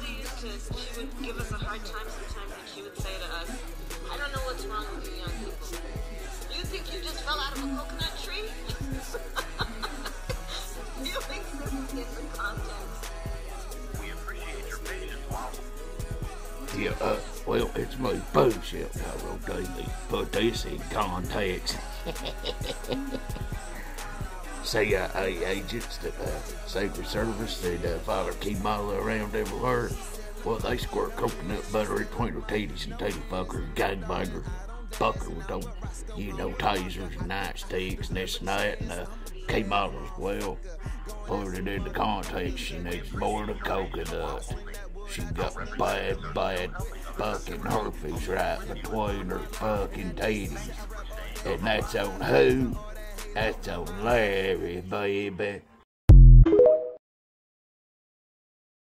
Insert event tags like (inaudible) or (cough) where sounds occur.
to, she would give us a hard time sometimes, and she would say to us, I don't know what's wrong with you young people. You think you just fell out of a coconut tree? (laughs) Feelings in the context. We appreciate your patience, Waffle. Yeah, uh, well, it's me, bullshit, Cairo Daily. Put this in context. (laughs) CIA agents that uh, Secret Service that uh, follow Kamala around everywhere. Well, they squirt coconut butter between her titties and titty fuckers, gangbangers, bucker with them, you know, tasers and nightsticks and this and that, and uh, as well, put it into context, she needs more than coconut. She got bad, bad fucking herpes right between her fucking titties. And that's on who? That's on Larry, baby.